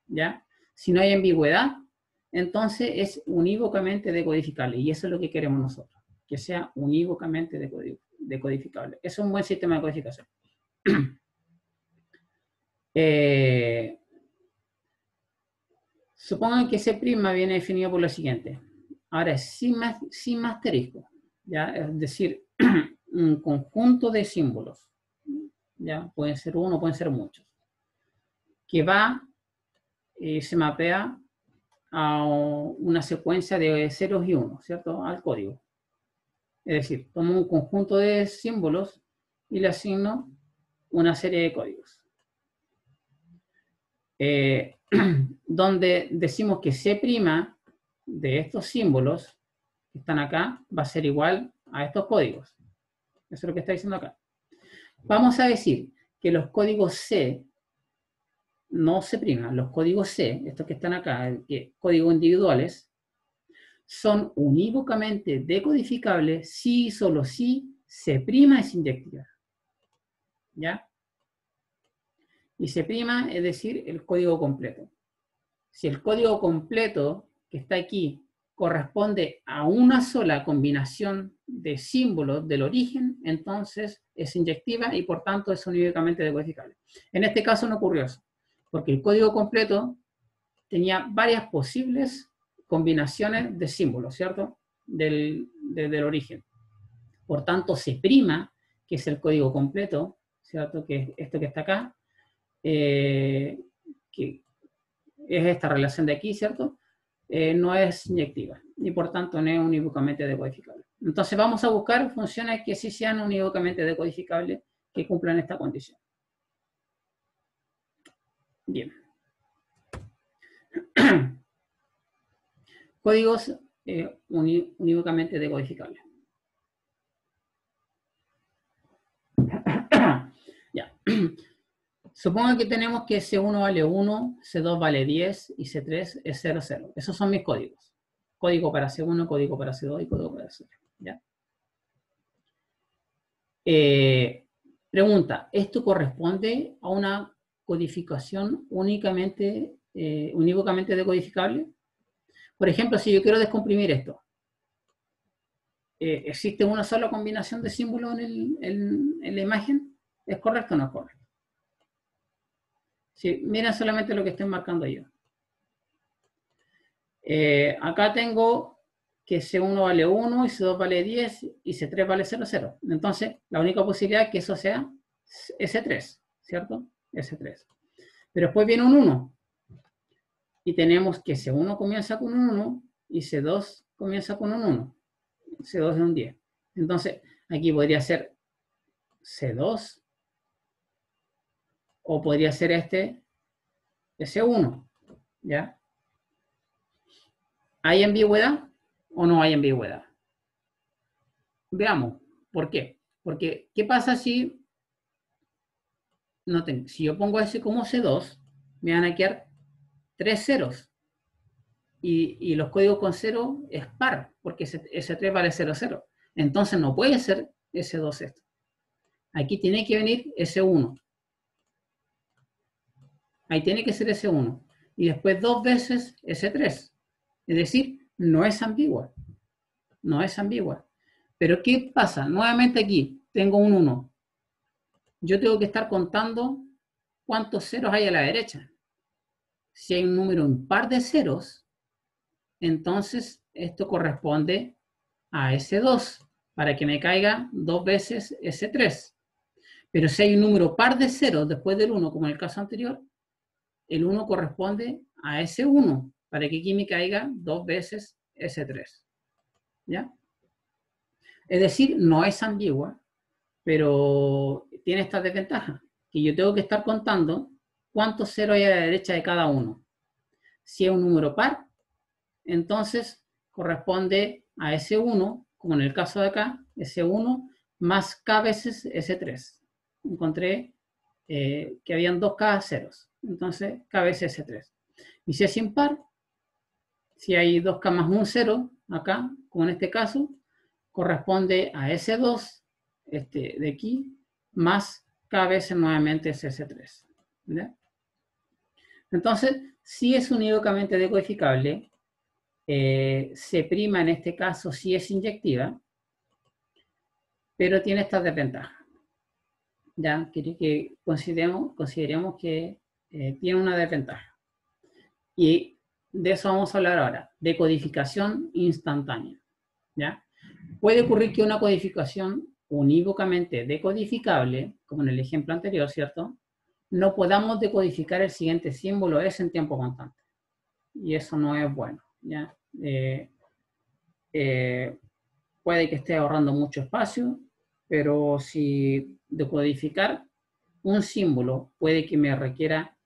¿Ya? Si no hay ambigüedad, entonces es unívocamente decodificable. Y eso es lo que queremos nosotros, que sea unívocamente decodificable. Es un buen sistema de codificación. eh, supongan que ese prima viene definido por lo siguiente. Ahora es sin, asterisco. ¿ya? Es decir, un conjunto de símbolos. ¿ya? Pueden ser uno, pueden ser muchos. Que va y se mapea a una secuencia de ceros y unos, ¿cierto? Al código. Es decir, tomo un conjunto de símbolos y le asigno una serie de códigos. Eh, donde decimos que C' de estos símbolos que están acá va a ser igual a estos códigos. Eso es lo que está diciendo acá. Vamos a decir que los códigos C no se priman. Los códigos C, estos que están acá, códigos individuales, son unívocamente decodificables si y solo si C' es inyectiva. ¿Ya? Y C' es decir, el código completo. Si el código completo que está aquí corresponde a una sola combinación de símbolos del origen, entonces es inyectiva y por tanto es unívocamente decodificable. En este caso no ocurrió eso porque el código completo tenía varias posibles combinaciones de símbolos, ¿cierto? Del, origen. Por tanto, prima, que es el código completo, ¿cierto? Que es esto que está acá, eh, que es esta relación de aquí, ¿cierto? Eh, no es inyectiva y por tanto no es unívocamente decodificable. Entonces vamos a buscar funciones que sí sean unívocamente decodificables que cumplan esta condición. Bien. Códigos eh, unívocamente decodificables. ya. Supongo que tenemos que C1 vale 1, C2 vale 10 y C3 es 0, 0. Esos son mis códigos. Código para C1, código para C2 y código para C3. ¿ya? Eh, pregunta, ¿esto corresponde a una codificación únicamente, eh, unívocamente decodificable? Por ejemplo, si yo quiero descomprimir esto, eh, ¿existe una sola combinación de símbolos en, la imagen? ¿Es correcto o no es correcto? Si, miren solamente lo que estoy marcando yo. Eh, acá tengo que C1 vale 1 y C2 vale 10 y C3 vale 0, 0. Entonces, la única posibilidad es que eso sea S3, ¿cierto? S3. Pero después viene un 1. Y tenemos que C1 comienza con un 1 y C2 comienza con un 1. C2 es un 10. Entonces, aquí podría ser C2 o podría ser este S1. ¿Ya? ¿Hay ambigüedad o no hay ambigüedad? Veamos, ¿por qué? Porque, ¿qué pasa si noten, si yo pongo ese como C2, me van a quedar tres ceros. Y, los códigos con cero es par, porque ese, 3 vale 0, 0. Entonces no puede ser ese 2 esto. Aquí tiene que venir ese 1. Ahí tiene que ser ese 1. Y después dos veces ese 3. Es decir, no es ambigua. No es ambigua. Pero ¿qué pasa? Nuevamente aquí tengo un 1 yo tengo que estar contando cuántos ceros hay a la derecha. Si hay un número impar de ceros, entonces esto corresponde a S2, para que me caiga dos veces S3. Pero si hay un número par de ceros después del 1, como en el caso anterior, el 1 corresponde a S1, para que me caiga dos veces S3. ¿Ya? Es decir, no es ambigua, pero tiene esta desventaja, que yo tengo que estar contando cuántos ceros hay a la derecha de cada uno. Si es un número par, entonces corresponde a ese 1, como en el caso de acá, ese 1 más k veces ese 3. Encontré eh, que habían dos k ceros, entonces k veces ese 3. Y si es impar, si hay 2k más un 0, acá, como en este caso, corresponde a ese 2 este, de aquí, más k nuevamente es S3. Entonces, si es unívocamente decodificable, eh, se prima en este caso si es inyectiva, pero tiene estas desventajas. Ya, quiere que consideremos, consideremos que eh, tiene una desventaja. Y de eso vamos a hablar ahora, decodificación instantánea. ¿ya? Puede ocurrir que una codificación unívocamente decodificable, como en el ejemplo anterior, ¿cierto? No podamos decodificar el siguiente símbolo S en tiempo constante. Y eso no es bueno, ¿ya? Eh, eh, puede que esté ahorrando mucho espacio, pero si decodificar un símbolo puede que me requiera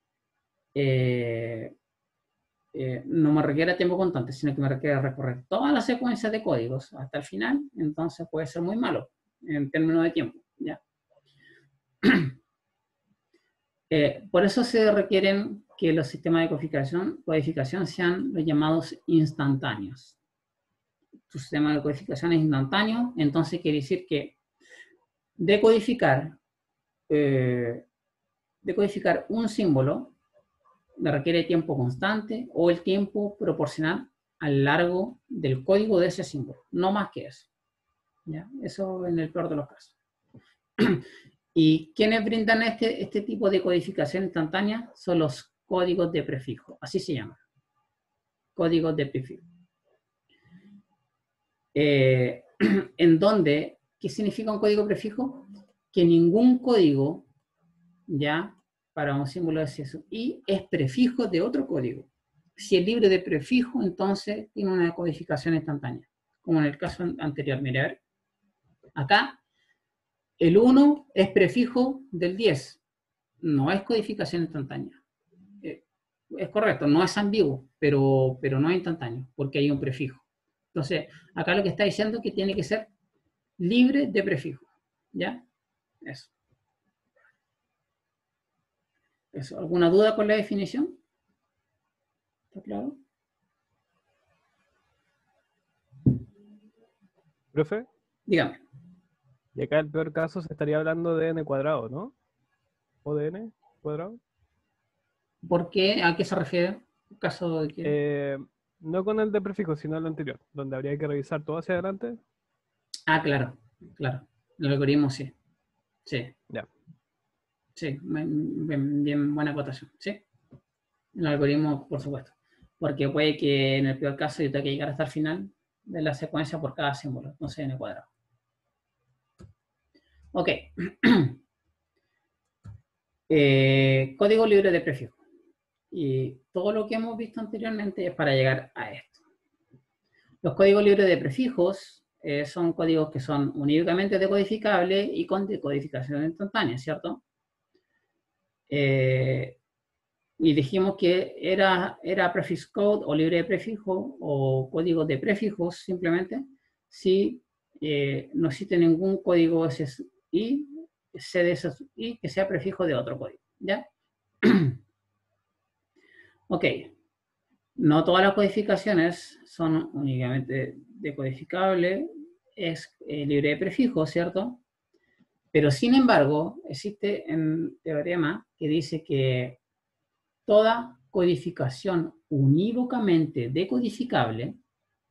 eh, eh, no me requiere tiempo constante, sino que me requiere recorrer toda la secuencia de códigos hasta el final, entonces puede ser muy malo en términos de tiempo. ¿ya? Eh, por eso se requieren que los sistemas de codificación, codificación sean los llamados instantáneos. Tu sistema de codificación es instantáneo, entonces quiere decir que decodificar, eh, decodificar un símbolo requiere tiempo constante o el tiempo proporcional al largo del código de ese símbolo, no más que eso. Eso en el peor de los casos. ¿Y quiénes brindan este, este tipo de codificación instantánea? Son los códigos de prefijo, así se llama. Códigos de prefijo. Eh, en donde, ¿qué significa un código prefijo? Que ningún código ya para un símbolo de acceso y es prefijo de otro código. Si es libre de prefijo, entonces tiene una codificación instantánea, como en el caso anterior. Mira, acá el 1 es prefijo del 10, no es codificación instantánea. Eh, es correcto, no es ambiguo, pero, pero no es instantáneo, porque hay un prefijo. Entonces, acá lo que está diciendo es que tiene que ser libre de prefijo. ¿Ya? Eso. ¿Alguna duda con la definición? ¿Está claro? Profe. Dígame. Y acá el peor caso se estaría hablando de n cuadrado, ¿no? ¿O de n cuadrado? ¿Por qué? ¿A qué se refiere? ¿Caso de eh, no con el de prefijo, sino el anterior, donde habría que revisar todo hacia adelante. Ah, claro, claro. El algoritmo sí. Sí. Ya. Sí, bien, buena acotación. Sí. El algoritmo, por supuesto. Porque puede que en el peor caso yo tenga que llegar hasta el final de la secuencia por cada símbolo, entonces en el cuadrado. Ok. Eh, código libre de prefijo. Y todo lo que hemos visto anteriormente es para llegar a esto. Los códigos libres de prefijos eh, son códigos que son únicamente decodificables y con decodificación instantánea, ¿cierto? Eh, y dijimos que era, era prefix code o libre de prefijo o código de prefijos simplemente si eh, no existe ningún código SSI, CDSI que sea prefijo de otro código. ¿Ya? ok. No todas las codificaciones son únicamente decodificables, es eh, libre de prefijo, ¿cierto? Pero sin embargo, existe un teorema que dice que toda codificación unívocamente decodificable,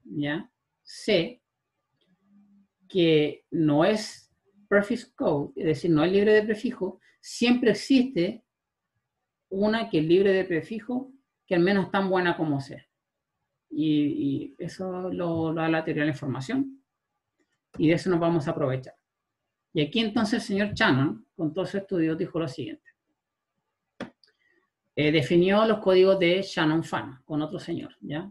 ¿ya? C, que no es prefix code, es decir, no es libre de prefijo, siempre existe una que es libre de prefijo que al menos es tan buena como C. Y, eso lo, lo da la teoría de la información. Y de eso nos vamos a aprovechar. Y aquí entonces el señor Shannon, con todo su estudio, dijo lo siguiente. Eh, definió los códigos de Shannon-Fanon con otro señor, ¿ya?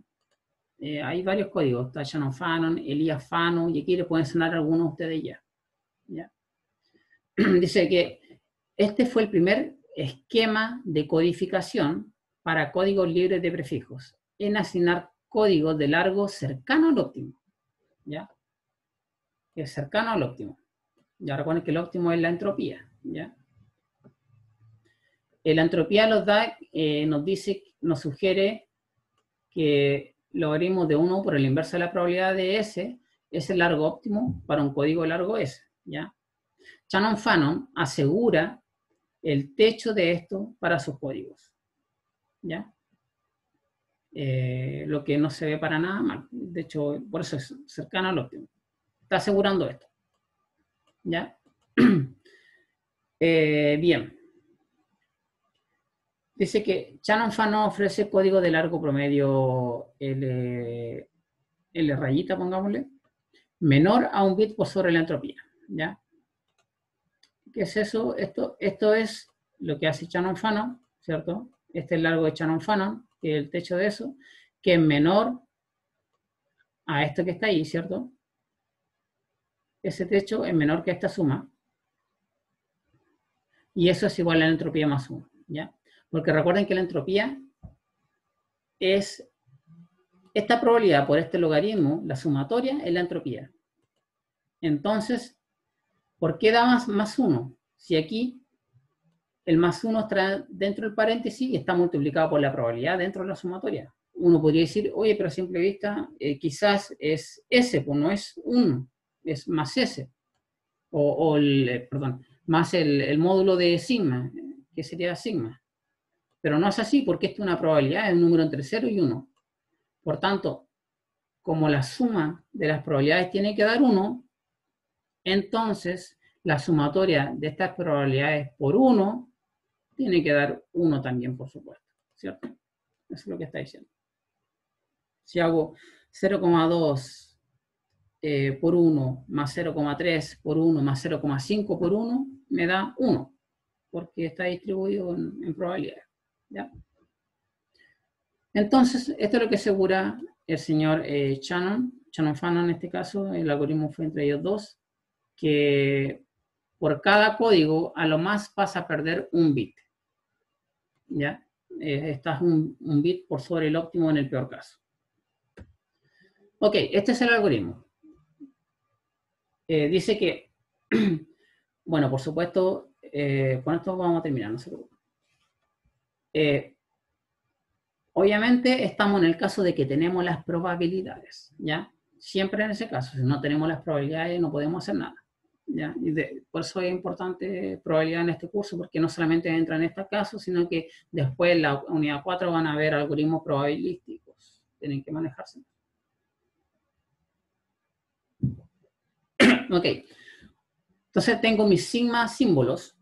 Eh, hay varios códigos, está Shannon-Fanon, Elias Fano, y aquí le pueden sonar algunos de ustedes ya. ¿ya? Dice que este fue el primer esquema de codificación para códigos libres de prefijos, en asignar códigos de largo cercano al óptimo, ¿ya? Es cercano al óptimo. Ya recuerden que el óptimo es la entropía. ¿ya? La entropía nos, da, eh, nos dice, nos sugiere que logaritmo de 1 por el inverso de la probabilidad de S es el largo óptimo para un código largo S. ¿ya? Shannon-Fanon asegura el techo de esto para sus códigos. ¿ya? Eh, lo que no se ve para nada mal. De hecho, por eso es cercano al óptimo. Está asegurando esto. ¿Ya? Eh, bien. Dice que Shannon Fanon ofrece código de largo promedio L, rayita, pongámosle, menor a un bit por sobre la entropía. ¿Ya? ¿Qué es eso? Esto, esto es lo que hace Shannon Fanon, ¿cierto? Este es el largo de Shannon Fanon, que el techo de eso, que es menor a esto que está ahí, ¿cierto? Ese techo es menor que esta suma. Y eso es igual a la entropía más 1, ¿ya? Porque recuerden que la entropía es esta probabilidad por este logaritmo, la sumatoria, es la entropía. Entonces, ¿por qué da más, más 1? Si aquí el más 1 está dentro del paréntesis y está multiplicado por la probabilidad dentro de la sumatoria. Uno podría decir, oye, pero a simple vista eh, quizás es S, pues no es 1, es más S. O, el, eh, perdón, más el, módulo de sigma, que sería sigma. Pero no es así porque esto es una probabilidad, es un número entre 0 y 1. Por tanto, como la suma de las probabilidades tiene que dar 1, entonces la sumatoria de estas probabilidades por 1 tiene que dar 1 también, por supuesto, ¿cierto? Eso es lo que está diciendo. Si hago 0,2 eh, por 1 más 0,3 por 1 más 0,5 por 1, me da 1, porque está distribuido en, probabilidades. ¿ya? Entonces, esto es lo que asegura el señor eh, Shannon, Shannon-Fanon en este caso, el algoritmo fue entre ellos dos, que por cada código a lo más vas a perder un bit. ¿Ya? Eh, estás un, bit por sobre el óptimo en el peor caso. Ok, este es el algoritmo. Eh, dice que, bueno, por supuesto, eh, con esto vamos a terminar, no se obviamente estamos en el caso de que tenemos las probabilidades, ¿ya? Siempre en ese caso, si no tenemos las probabilidades no podemos hacer nada. Y por eso es importante probabilidad en este curso, porque no solamente entra en este caso, sino que después en la unidad 4 van a ver algoritmos probabilísticos. Tienen que manejarse. ok. Entonces tengo mis sigma símbolos,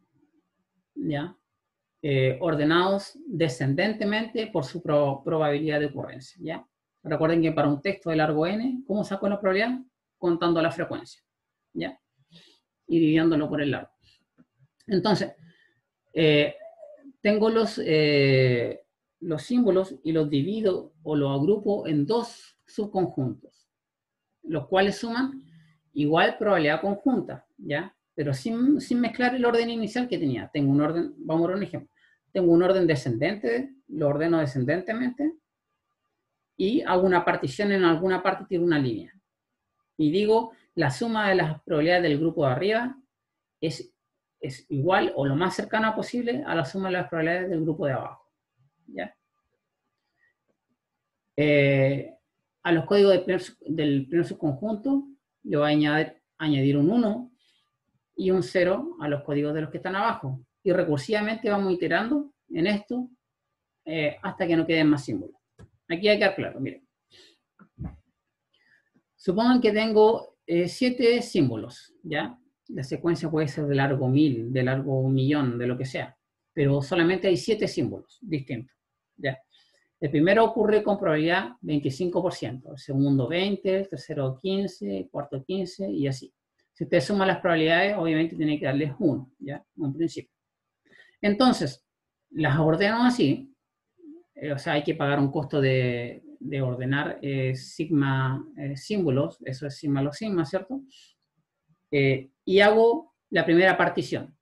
¿ya? Eh, ordenados descendentemente por su probabilidad de ocurrencia, ¿ya? Recuerden que para un texto de largo n, ¿cómo saco la probabilidad? Contando la frecuencia, ¿ya? Y dividiéndolo por el lado. Entonces, eh, tengo los, eh, los símbolos y los divido o los agrupo en dos subconjuntos, los cuales suman igual probabilidad conjunta, ¿ya? Pero sin, sin mezclar el orden inicial que tenía. Tengo un orden, vamos a ver un ejemplo. Tengo un orden descendente, lo ordeno descendentemente, y hago una partición en alguna parte, tiro una línea. Y digo, la suma de las probabilidades del grupo de arriba es, es igual o lo más cercana posible a la suma de las probabilidades del grupo de abajo. ¿ya? Eh, a los códigos del primer, subconjunto le voy a añadir, añadir un 1 y un 0 a los códigos de los que están abajo. Y recursivamente vamos iterando en esto eh, hasta que no queden más símbolos. Aquí hay que quedar claro, miren. Supongan que tengo eh, siete símbolos, ¿ya? La secuencia puede ser de largo mil, de largo millón, de lo que sea, pero solamente hay siete símbolos distintos, ¿ya? El primero ocurre con probabilidad 25%, el segundo 20, el tercero 15, el cuarto 15 y así. Si usted suma las probabilidades, obviamente tiene que darles uno, ¿ya? Un principio. Entonces, las ordeno así, eh, o sea, hay que pagar un costo de, de ordenar eh, sigma eh, símbolos, eso es sigma los sigma, ¿cierto? Eh, y hago la primera partición.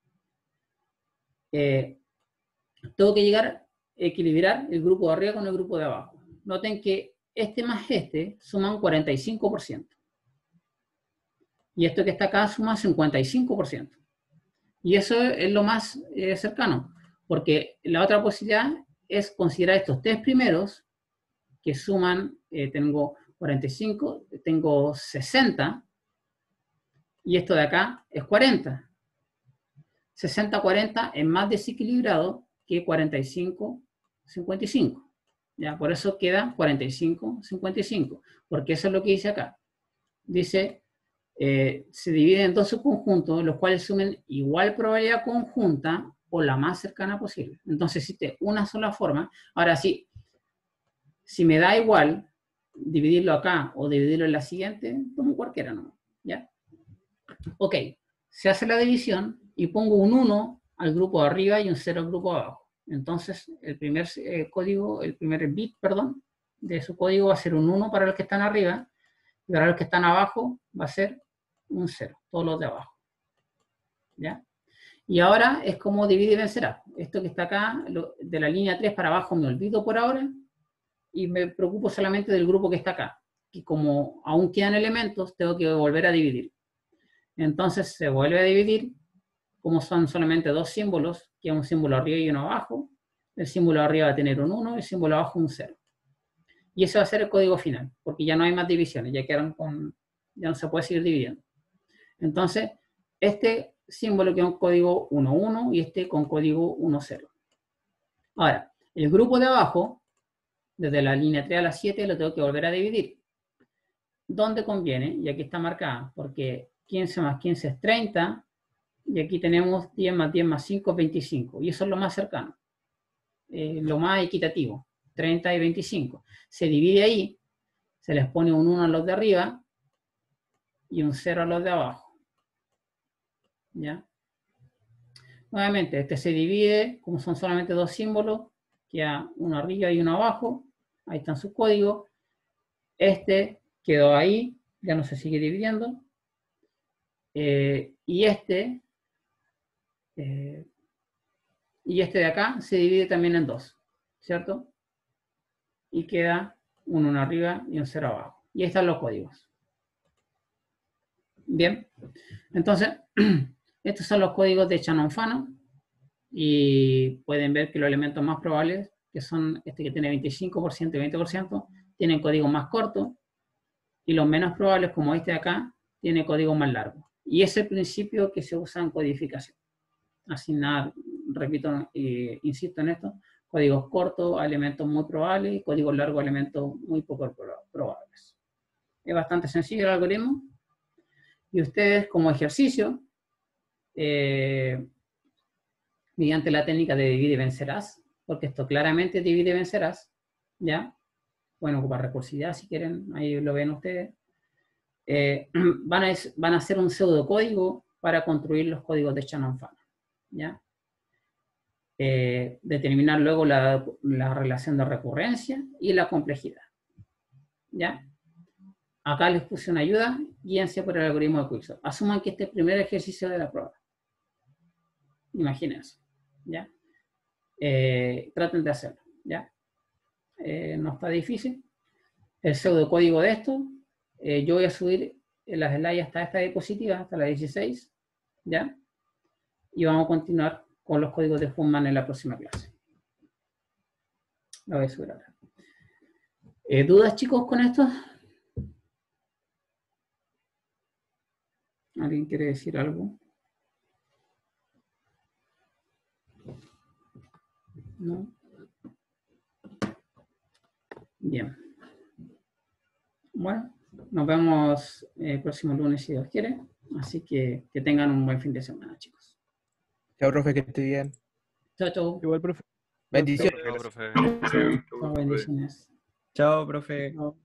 tengo que llegar a equilibrar el grupo de arriba con el grupo de abajo. Noten que este más este suman 45%. Y esto que está acá suma 55%. Y eso es lo más cercano, porque la otra posibilidad es considerar estos tres primeros que suman, eh, tengo 45, tengo 60, y esto de acá es 40. 60-40 es más desequilibrado que 45-60. 55. ¿ya? Por eso queda 45, 55, porque eso es lo que dice acá. Dice, eh, se divide en dos subconjuntos, los cuales sumen igual probabilidad conjunta o la más cercana posible. Entonces existe una sola forma. Ahora sí, si me da igual dividirlo acá o dividirlo en la siguiente, tomo cualquiera, ¿no? ¿Ya? Ok, se hace la división y pongo un 1 al grupo arriba y un 0 al grupo abajo. Entonces, el primer eh, código, el primer bit, perdón, de su código va a ser un 1 para los que están arriba y para los que están abajo va a ser un 0, todos los de abajo. ¿Ya? Y ahora es como divide y vencerá. Esto que está acá, de la línea 3 para abajo me olvido por ahora y me preocupo solamente del grupo que está acá. Y como aún quedan elementos, tengo que volver a dividir. Entonces se vuelve a dividir, como son solamente dos símbolos, que un símbolo arriba y uno abajo, el símbolo arriba va a tener un 1, el símbolo abajo un 0. Y ese va a ser el código final, porque ya no hay más divisiones, ya quedaron con, ya no se puede seguir dividiendo. Entonces, este símbolo queda un código 1.1 y este con código 1.0. Ahora, el grupo de abajo, desde la línea 3 a la 7, lo tengo que volver a dividir. ¿Dónde conviene? Y aquí está marcada, porque 15 más 15 es 30, y aquí tenemos 10 más 10 más 5 25, y eso es lo más cercano, eh, lo más equitativo, 30 y 25. Se divide ahí, se les pone un 1 a los de arriba y un 0 a los de abajo. ¿ya? Nuevamente, este se divide, como son solamente dos símbolos, queda uno arriba y uno abajo, ahí están sus códigos. Este quedó ahí, ya no se sigue dividiendo. Eh, y este, eh, y este de acá se divide también en dos, ¿cierto? Y queda uno, uno arriba y un cero abajo. Y ahí están los códigos. Bien, entonces Estos son los códigos de Shannon-Fano y pueden ver que los elementos más probables, que son este que tiene 25% y 20%, tienen código más corto y los menos probables, como este de acá, tiene código más largo. Y es el principio que se usa en codificación. Así nada, repito, e insisto en esto, códigos cortos a elementos muy probables y códigos largos a elementos muy poco probables. Es bastante sencillo el algoritmo. Y ustedes como ejercicio eh, mediante la técnica de divide y vencerás, porque esto claramente divide vencerás, ¿ya? Bueno, ocupar recursividad si quieren, ahí lo ven ustedes. Eh, van, a, van a hacer un pseudocódigo para construir los códigos de Shannon-Fano, ¿ya? Eh, determinar luego la, la, relación de recurrencia y la complejidad, ¿ya? Acá les puse una ayuda, guíense por el algoritmo de Quicksilver. Asuman que este es el primer ejercicio de la prueba. Imagínense, ¿ya? Eh, traten de hacerlo, ¿ya? Eh, no está difícil. El pseudocódigo de esto, eh, yo voy a subir las slides hasta esta diapositiva, hasta la 16, ¿ya? Y vamos a continuar con los códigos de Human en la próxima clase. Lo voy a subir ahora. ¿Dudas, chicos, con esto? ¿Alguien quiere decir algo? ¿No? Bien. Bueno, nos vemos el eh, próximo lunes si Dios quiere. Así que que tengan un buen fin de semana, chicos. Chao, profe, que esté bien. Chao, chao. Igual, profe. Bendiciones. Chao, profe. Chao, bendiciones. Chao, profe. Chao.